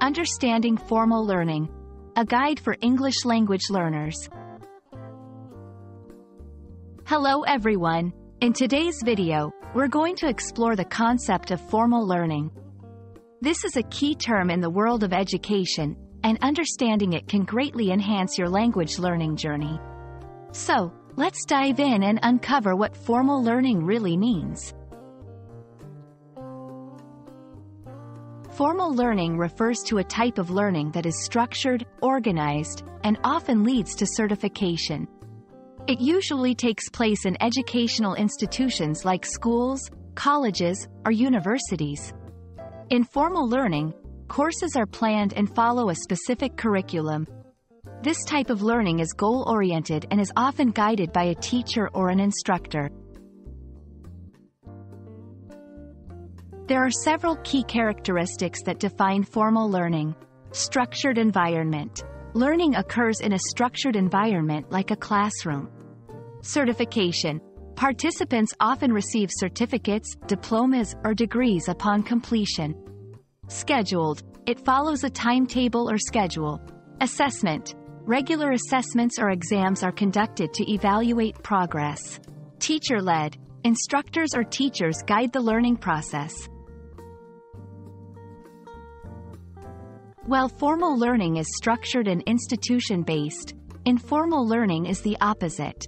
Understanding Formal Learning, a guide for English language learners. Hello everyone. In today's video, we're going to explore the concept of formal learning. This is a key term in the world of education, and understanding it can greatly enhance your language learning journey. So, let's dive in and uncover what formal learning really means. Formal learning refers to a type of learning that is structured, organized, and often leads to certification. It usually takes place in educational institutions like schools, colleges, or universities. In formal learning, courses are planned and follow a specific curriculum. This type of learning is goal-oriented and is often guided by a teacher or an instructor. There are several key characteristics that define formal learning. Structured environment. Learning occurs in a structured environment like a classroom. Certification. Participants often receive certificates, diplomas, or degrees upon completion. Scheduled. It follows a timetable or schedule. Assessment. Regular assessments or exams are conducted to evaluate progress. Teacher-led. Instructors or teachers guide the learning process. While formal learning is structured and institution-based, informal learning is the opposite.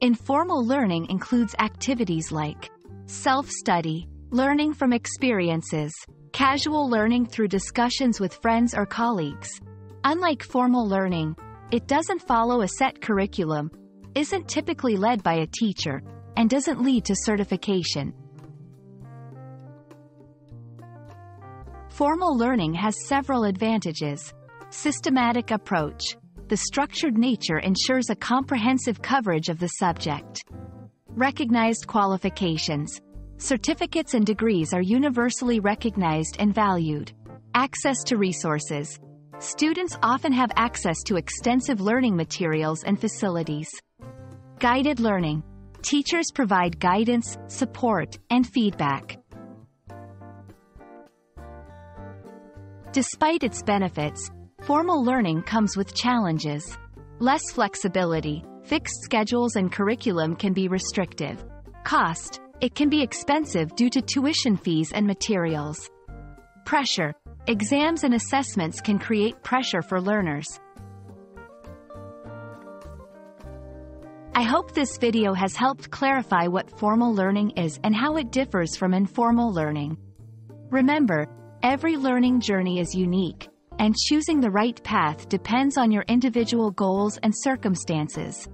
Informal learning includes activities like self-study, learning from experiences, casual learning through discussions with friends or colleagues. Unlike formal learning, it doesn't follow a set curriculum, isn't typically led by a teacher, and doesn't lead to certification. Formal learning has several advantages. Systematic approach. The structured nature ensures a comprehensive coverage of the subject. Recognized qualifications. Certificates and degrees are universally recognized and valued. Access to resources. Students often have access to extensive learning materials and facilities. Guided learning. Teachers provide guidance, support, and feedback. Despite its benefits, formal learning comes with challenges. Less flexibility, fixed schedules and curriculum can be restrictive. Cost, it can be expensive due to tuition fees and materials. Pressure, exams and assessments can create pressure for learners. I hope this video has helped clarify what formal learning is and how it differs from informal learning. Remember, Every learning journey is unique, and choosing the right path depends on your individual goals and circumstances.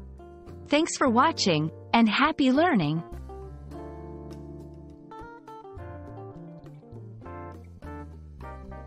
Thanks for watching, and happy learning!